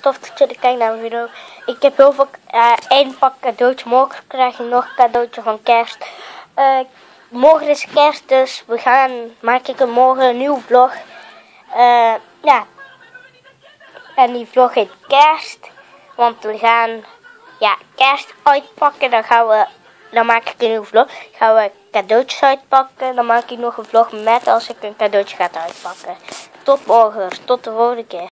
tof dat jullie kijken naar mijn video. Ik heb heel veel, uh, één pak cadeautje. Morgen krijg je nog een cadeautje van kerst. Uh, morgen is kerst, dus we gaan, maak ik een morgen een nieuwe vlog. Uh, ja. En die vlog heet kerst. Want we gaan, ja, kerst uitpakken. Dan gaan we, dan maak ik een nieuwe vlog. Gaan we cadeautjes uitpakken. Dan maak ik nog een vlog met als ik een cadeautje ga uitpakken. Tot morgen, tot de volgende keer.